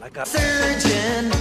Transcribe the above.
like a surgeon.